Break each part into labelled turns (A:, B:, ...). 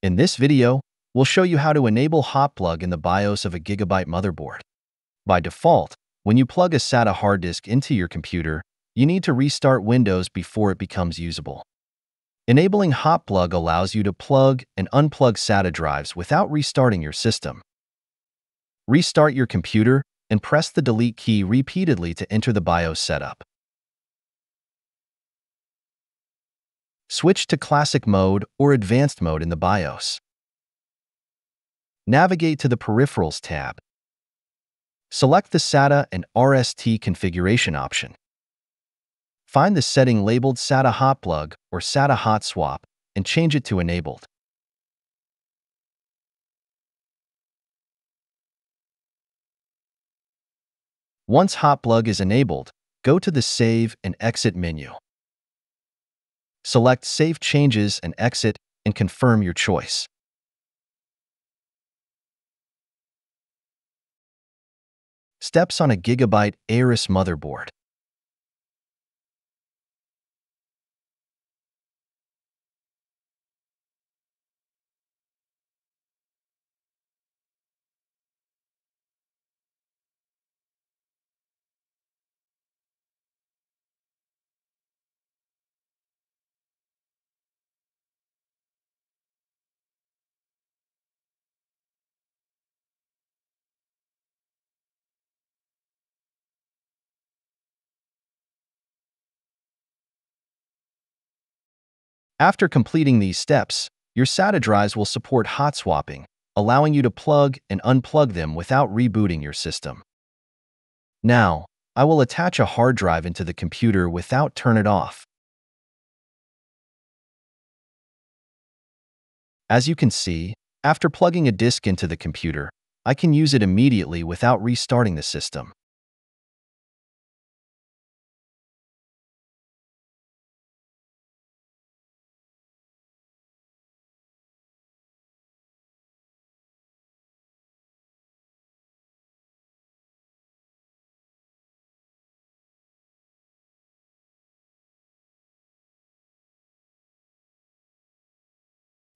A: In this video, we'll show you how to enable hot plug in the BIOS of a Gigabyte motherboard. By default, when you plug a SATA hard disk into your computer, you need to restart Windows before it becomes usable. Enabling hot plug allows you to plug and unplug SATA drives without restarting your system. Restart your computer and press the delete key repeatedly to enter the BIOS setup. Switch to Classic Mode or Advanced Mode in the BIOS. Navigate to the Peripherals tab. Select the SATA and RST configuration option. Find the setting labeled SATA Hot Plug or SATA Hot Swap and change it to Enabled. Once Hot Plug is enabled, go to the Save and Exit menu. Select Save Changes and Exit and confirm your choice. Steps on a Gigabyte Aorus motherboard. After completing these steps, your SATA drives will support hot swapping, allowing you to plug and unplug them without rebooting your system. Now, I will attach a hard drive into the computer without turn it off. As you can see, after plugging a disk into the computer, I can use it immediately without restarting the system.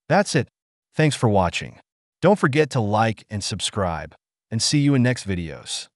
A: That's it. Thanks for watching. Don't forget to like and subscribe, and see you in next videos.